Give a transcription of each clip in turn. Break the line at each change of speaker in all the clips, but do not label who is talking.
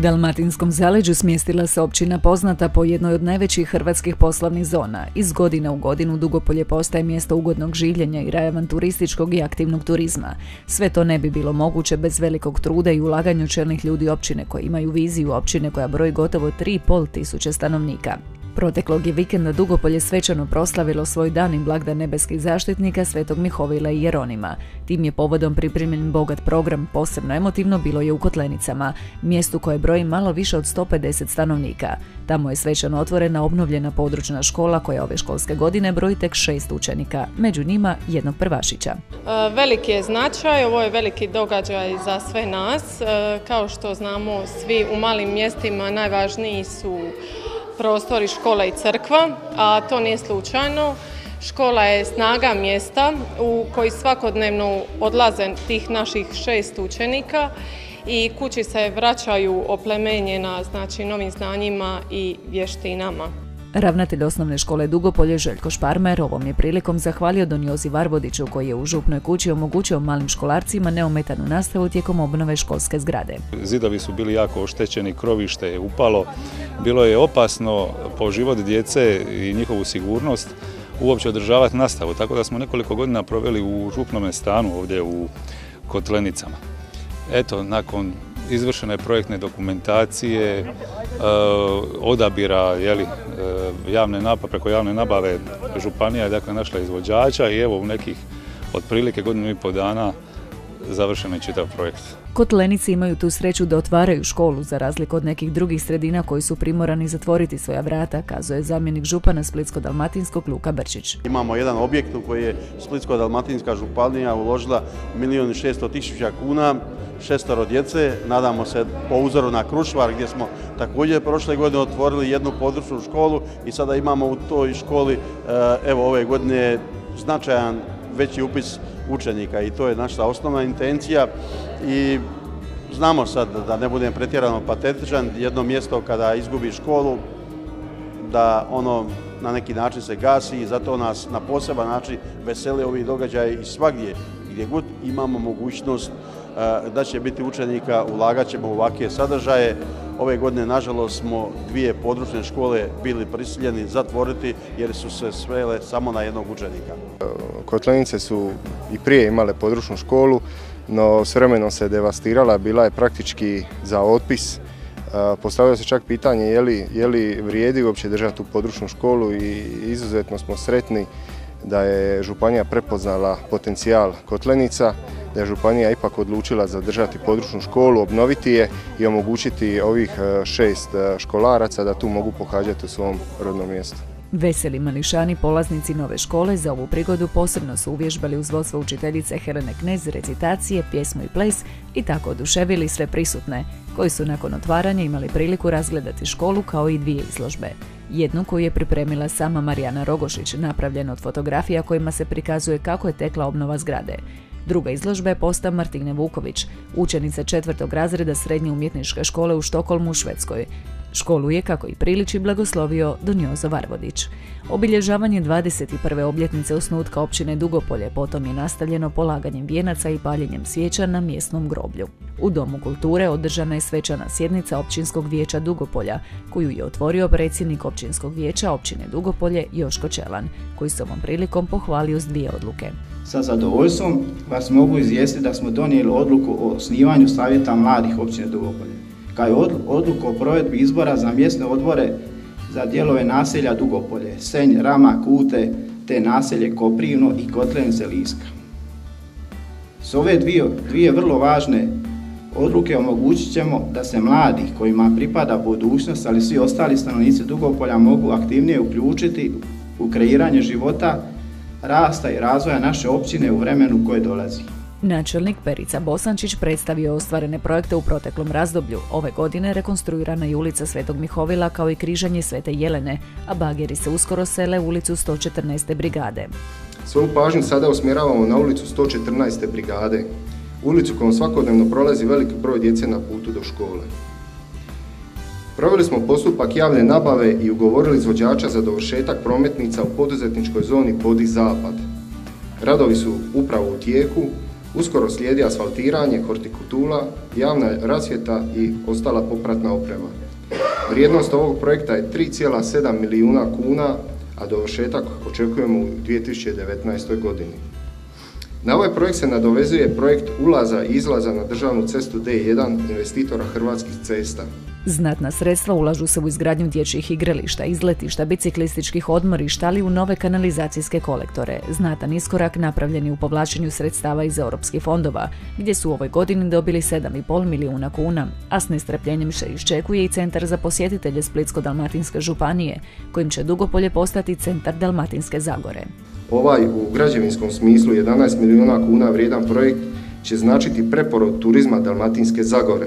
Dalmatinskom zaleđu smjestila se općina poznata po jednoj od najvećih hrvatskih poslovnih zona. Iz godine u godinu Dugopolje postaje mjesto ugodnog življenja i rajavan turističkog i aktivnog turizma. Sve to ne bi bilo moguće bez velikog truda i ulaganju čelnih ljudi općine koji imaju viziju općine koja broji gotovo 3,5 tisuće stanovnika. Proteklog je vikenda Dugopolje svečano proslavilo svoj dan i blagdan nebeskih zaštitnika Svetog Mihovila i Jeronima. Tim je povodom pripremljen bogat program, posebno emotivno bilo je u Kotlenicama, mjestu koje broji malo više od 150 stanovnika. Tamo je svečano otvorena obnovljena područna škola koja ove školske godine broji tek šest učenika, među njima jednog prvašića.
E, veliki je značaj, ovo je veliki događaj za sve nas. E, kao što znamo, svi u malim mjestima najvažniji su prostori škola i crkva, a to nije slučajno. Škola je snaga mjesta u koji svakodnevno odlaze tih naših šest učenika i kući se vraćaju oplemenjena znači, novim znanjima i vještinama.
Ravnatelj osnovne škole Dugopolje Željko Šparmer ovom je prilikom zahvalio Donjozi Varvodiću koji je u župnoj kući omogućio malim školarcima neometanu nastavu tijekom obnove školske zgrade.
Zidovi su bili jako oštećeni, krovište je upalo, bilo je opasno po život djece i njihovu sigurnost uopće održavati nastavu, tako da smo nekoliko godina proveli u župnome stanu ovdje u Kotlenicama. Eto, nakon izvršene projektne dokumentacije, e, odabira jeli, e, javne nabave, preko javne nabave županija je dakle našla izvođača i evo u nekih otprilike godinu i pol dana završen je čitav projekt.
Kotlenici imaju tu sreću da otvaraju školu za razliku od nekih drugih sredina koji su primorani zatvoriti svoja vrata, kazuje zamjenik župana Splitsko-Dalmatinskog Luka Brčić.
Imamo jedan objekt u koji je Splitsko-Dalmatinska županija uložila milijun i šesto tisuća kuna, šestoro djece, nadamo se po uzoru na Krušvar gdje smo također prošle godine otvorili jednu područnu školu i sada imamo u toj školi e, evo ove godine značajan veći upis učenika i to je naša osnovna intencija. I znamo sad da ne budem pretjerano patetičan, jedno mjesto kada izgubi školu da ono na neki način se gasi i zato nas na poseban način veseli ovi događaji i svagdje gdje god imamo mogućnost da će biti učenika, ulagat ćemo u ovakve sadržaje. Ove godine, nažalost, smo dvije područne škole bili prisiljeni zatvoriti jer su se svele samo na jednog učenika.
Kotlenice su i prije imale područnu školu, no s vremenom se devastirala, bila je praktički za otpis. Postavilo se čak pitanje je li, je li vrijedi uopće držati tu područnu školu i izuzetno smo sretni da je županija prepoznala potencijal Kotlenica da je županija ipak odlučila zadržati područnu školu, obnoviti je i omogućiti ovih e, šest e, školaraca da tu mogu pohađati u svom rodnom mjestu.
Veseli mališani polaznici nove škole za ovu prigodu posebno su uvježbali uz vodstvo učiteljice Helene Knez recitacije, pjesmu i ples i tako oduševili sve prisutne, koji su nakon otvaranja imali priliku razgledati školu kao i dvije izložbe. Jednu koju je pripremila sama Marijana Rogošić, napravljena od fotografija kojima se prikazuje kako je tekla obnova zgrade. Druga izložba je postav Martine Vuković, učenice četvrtog razreda Srednje umjetničke škole u Štokolmu u Švedskoj. Školu je, kako i priliči, blagoslovio Donjozo Varvodić. Obilježavanje 21. obljetnice osnutka općine Dugopolje potom je nastavljeno polaganjem vijenaca i paljenjem svijeća na mjesnom groblju. U Domu kulture održana je svečana sjednica Općinskog vijeća Dugopolja, koju je otvorio predsjednik Općinskog vijeća općine Dugopolje Joško Čelan, koji se ovom prilikom pohvalio s dvije odluke.
Sa zadovoljstvom vas mogu izvijestiti da smo donijeli odluku o osnivanju savjeta mladih općine Dugopolje, kao i odluku o provedbi izbora za mjesne odbore za dijelove naselja Dugopolje, Senj, Rama, Kute, te naselje Koprivno i Kotlenice Liska. S ove dvije, dvije vrlo važne odluke omogućit ćemo da se mladi kojima pripada budućnost, ali svi ostali stanovnici Dugopolja mogu aktivnije uključiti u kreiranje života rasta i razvoja naše općine u vremenu koje dolazi.
Načelnik Perica Bosančić predstavio ostvarene projekte u proteklom razdoblju. Ove godine rekonstruirana je ulica Svetog Mihovila kao i križanje Svete Jelene, a bageri se uskoro sele u ulicu 114. brigade.
Svoju pažnju sada usmjeravamo na ulicu 114. brigade, ulicu kojom svakodnevno prolazi veliki broj djece na putu do škole. Proveli smo postupak javne nabave i ugovorili izvođača za dovršetak prometnica u poduzetničkoj zoni Podih Zapad. Radovi su upravo u tijeku, Uskoro slijedi asfaltiranje, hortikutula, javna rasvjeta i ostala popratna oprema. Vrijednost ovog projekta je 3,7 milijuna kuna, a dovršetak očekujemo u 2019. godini. Na ovaj projekt se nadovezuje projekt ulaza i izlaza na državnu cestu D1 investitora Hrvatskih cesta.
Znatna sredstva ulažu se u izgradnju dječjih igrališta, izletišta, biciklističkih odmorišta, ali u nove kanalizacijske kolektore. Znatan iskorak napravljen je u povlačenju sredstava iz europskih fondova, gdje su u ovoj godini dobili 7,5 milijuna kuna, a s nestrpljenjem se iščekuje i Centar za posjetitelje Splitsko-Dalmatinske županije, kojim će Dugopolje postati Centar Dalmatinske Zagore.
Ovaj u građevinskom smislu 11 milijuna kuna vrijedan projekt će značiti preporod turizma Dalmatinske Zagore,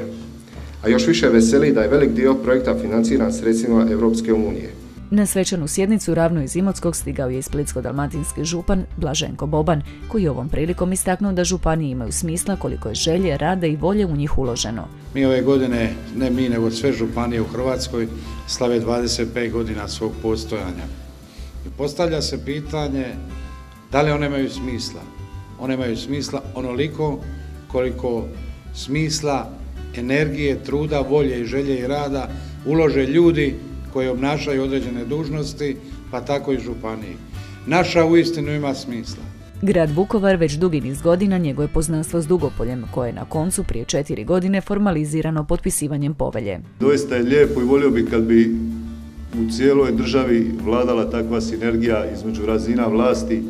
a još više veseli da je velik dio projekta financiran sredstvima Europske unije.
Na svečanu sjednicu ravno iz Imotskog stigao je i splitsko-dalmatinski župan Blaženko Boban, koji je ovom prilikom istaknuo da županije imaju smisla koliko je želje, rade i volje u njih uloženo.
Mi ove godine, ne mi nego sve županije u Hrvatskoj, slave 25 godina svog postojanja. I postavlja se pitanje da li one imaju smisla. One imaju smisla onoliko koliko smisla energije, truda, volje i želje i rada ulože ljudi koji obnašaju određene dužnosti, pa tako i županiji. Naša uistinu ima smisla.
Grad Vukovar već dugi niz godina njeguje poznanstvo s Dugopoljem, koje je na koncu prije četiri godine formalizirano potpisivanjem povelje.
Doista je lijepo i volio bi kad bi u cijeloj državi vladala takva sinergija između razina vlasti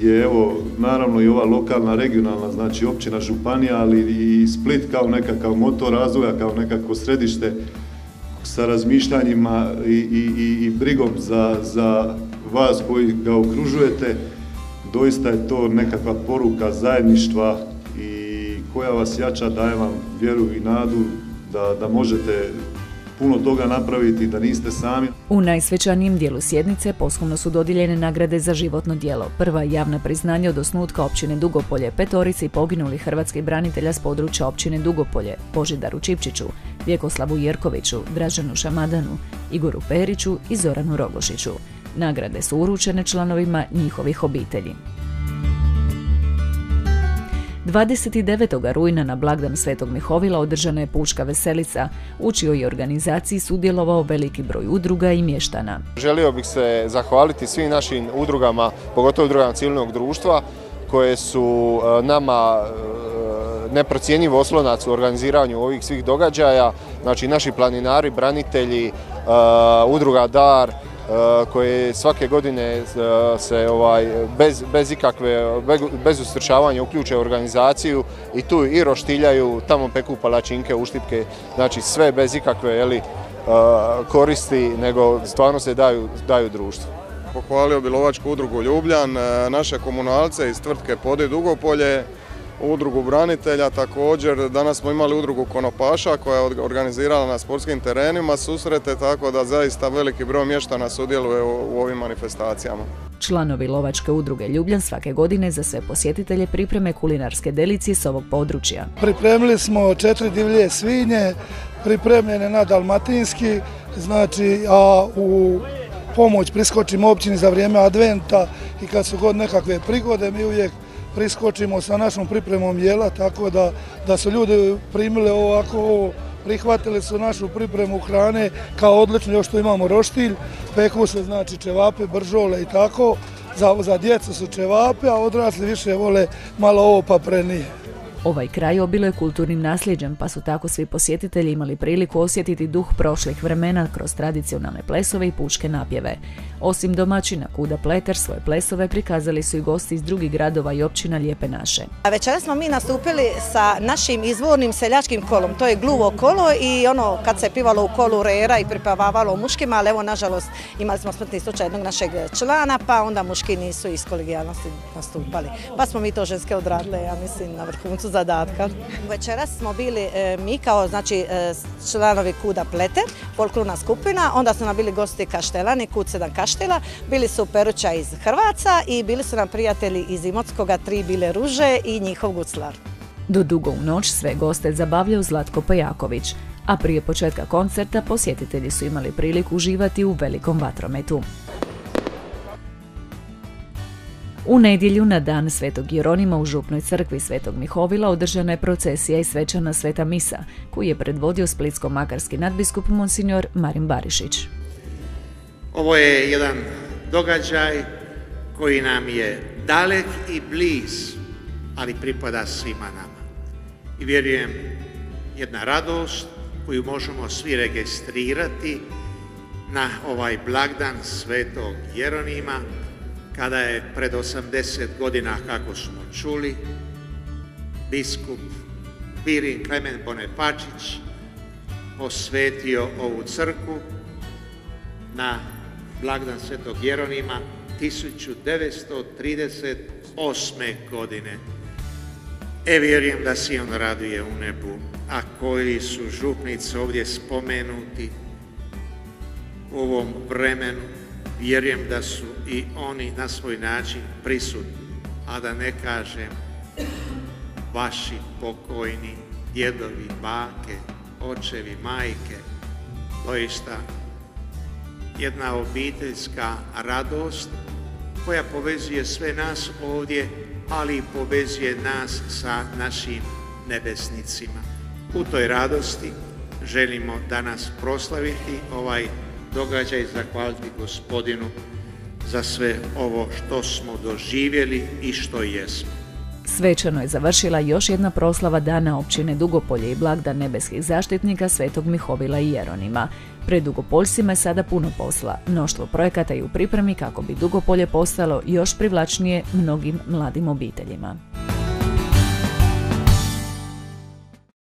gdje evo naravno i ova lokalna, regionalna, znači općina Županija, ali i Split kao nekakav motor razvoja, kao nekako središte sa razmišljanjima i, i, i brigom za, za vas koji ga okružujete, doista je to nekakva poruka zajedništva i koja vas jača, daje vam vjeru i nadu da, da možete puno toga napraviti, da niste sami.
U najsvećanijem dijelu sjednice poslovno su dodijeljene nagrade za životno djelo. Prva javna priznanja od osnutka općine Dugopolje, petorici poginulih hrvatskih branitelja s područja općine Dugopolje, Božidaru Čipčiću, Vjekoslavu Jerkoviću, Dražanu Šamadanu, Igoru Periću i Zoranu Rogošiću. Nagrade su uručene članovima njihovih obitelji. 29. rujna na blagdan Svetog Mihovila održana je Pučka veselica, u čijoj organizaciji sudjelovao veliki broj udruga i mještana.
Želio bih se zahvaliti svim našim udrugama, pogotovo udrugama civilnog društva, koje su e, nama e, neprocijenjiv oslonac u organiziranju ovih svih događaja, znači naši planinari, branitelji, e, udruga DAR, Eh, koje svake godine eh, se ovaj, bez, bez ikakve, bez ustrčavanja uključe u organizaciju i tu i roštiljaju, tamo peku palačinke, uštipke, znači sve bez ikakve eh, koristi, nego stvarno se daju, daju društvu.
Pohvalio bi lovačku udrugu Ljubljan, naše komunalce iz tvrtke Pode Dugopolje, udrugu branitelja, također danas smo imali udrugu konopaša koja je organizirala na sportskim terenima susrete, tako da zaista veliki broj mještana sudjeluje u ovim manifestacijama.
Članovi lovačke udruge Ljubljan svake godine za sve posjetitelje pripreme kulinarske delicije s ovog područja.
Pripremili smo četiri divlje svinje, pripremljene na dalmatinski, znači a u pomoć priskočimo općini za vrijeme adventa i kad su god nekakve prigode mi uvijek priskočimo sa našom pripremom jela, tako da, da su ljudi primili ovako prihvatili su našu pripremu hrane kao odlično, još što imamo roštilj, peku se znači čevape, bržole i tako, za, za djecu su čevape, a odrasli više vole malo ovo paprenije.
Ovaj kraj obilo je kulturnim nasljeđem, pa su tako svi posjetitelji imali priliku osjetiti duh prošlih vremena kroz tradicionalne plesove i pučke napjeve. Osim domaćina Kuda Pleter, svoje plesove prikazali su i gosti iz drugih gradova i općina Lijepe naše.
Večera smo mi nastupili sa našim izvornim seljačkim kolom, to je gluvo kolo i ono kad se pivalo u kolu rera i pripavavalo muškima, ali evo nažalost imali smo smrtni slučaj jednog našeg člana, pa onda muški nisu iz kolegijalnosti nastupali. Pa smo mi to ženske odradile, ja mislim, na vrhuncu zadatka. Večeras smo bili e, mi kao znači, e, članovi Kuda Pleter, folklorna skupina, onda su nam bili gosti Kaštelani, Kud 7 Kaštela, bili su Peruća iz Hrvaca i bili su nam prijatelji iz Imotskoga, tri bile ruže i njihov guclar.
Do dugo u noć sve goste zabavljaju Zlatko Pajaković, a prije početka koncerta posjetitelji su imali priliku uživati u velikom vatrometu. U nedjelju na dan Svetog Jeronima u Župnoj crkvi Svetog Mihovila održana je procesija i svečana Sveta Misa, koju je predvodio splitsko-makarski nadbiskup monsignor Marin Barišić.
Ovo je jedan događaj koji nam je dalek i bliz, ali pripada svima nama. I vjerujem jedna radost koju možemo svi registrirati na ovaj blagdan Svetog Jeronima, kada je pred 80 godina, kako smo čuli, biskup Pirin Klemen Bonepačić posvetio ovu crku na blagdan Svetog Jeronima 1938. godine. E, vjerujem da si on raduje u nebu, a koji su župnici ovdje spomenuti u ovom vremenu, vjerujem da su i oni na svoj način prisutni, a da ne kažem vaši pokojni djedovi, bake, očevi, majke, doista jedna obiteljska radost koja povezuje sve nas ovdje, ali i povezuje nas sa našim nebesnicima. U toj radosti želimo danas proslaviti ovaj događaj, zahvaliti gospodinu za sve ovo što smo doživjeli i što jesmo.
Svečano je završila još jedna proslava dana općine Dugopolje i blagdan nebeskih zaštitnika Svetog Mihovila i Jeronima. Pred Dugopoljcima je sada puno posla. Mnoštvo projekata je u pripremi kako bi Dugopolje postalo još privlačnije mnogim mladim obiteljima.